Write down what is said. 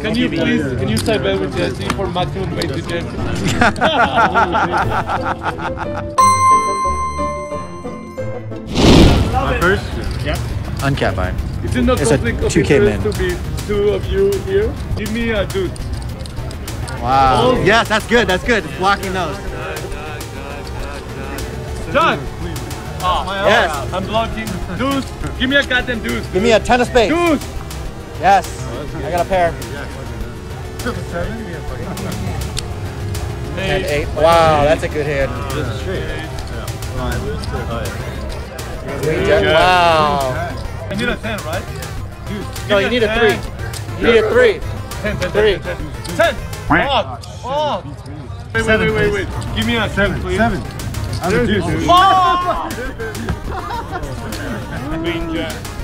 Can you please, can you side bet with Jesse for maximum weight to Jesse? My first? Yeah. Uncapped iron. Is it not It's a conflict of 2K interest man. to be two of you here? Give me a dude. Wow. Oh. Yes, that's good. That's good. It's blocking those. Jon! Ah. Yes. I'm blocking. Deuce! Give me a goddamn deuce. Give me a ten of spades. Deuce! Yes. I got a pair. Ten eight. Wow, that's a good hand. Queen jack. Wow. I need a 10, right? No, you need a three. You need a three. 10, 10, Three. 10, 10. 10. Oh, oh. Wait, wait, wait, wait, wait. Give me a 7, please. Seven. I'm a deuce. Oh! Queen jack.